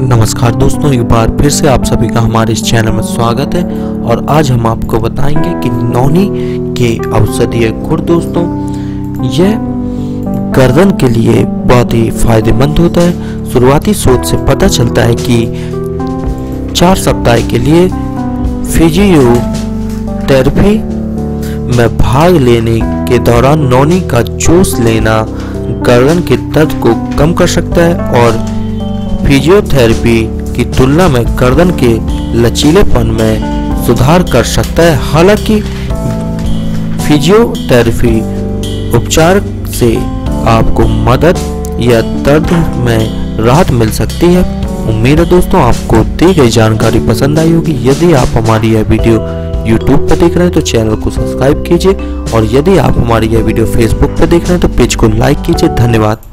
नमस्कार दोस्तों, एक बार फिर से आप सभी का हमारे इस चैनल में स्वागत है और आज हम आपको बताएँगे कि नौनी के औषधीय गुण दोस्तों, यह गर्दन के लिए बहुत ही फ़ायदेमंद होता है। शुरुआती शोध से पता चलता है कि चार सप्ताह के लिए फिजियोथेरेपी में भाग लेने के दौरान नौनी का जूस लेना गर्दन के दर्द को कम कर सकता है और फिजियोथेरेपी की तुलना में गर्दन के लचीलेपन में सुधार कर सकता है। हालाँकि फिजियोथेरेपी उपचार से आपको मदद या दर्द में राहत मिल सकती है। उम्मीद है दोस्तों, आपको दी गई जानकारी पसंद आई होगी। यदि आप हमारी यह वीडियो YouTube पर देख रहे हैं तो चैनल को सब्सक्राइब कीजिए। और यदि आप हमारी यह वीडियो Facebook पर देख रहे हैं तो पेज को लाइक कीजिए। धन्यवाद।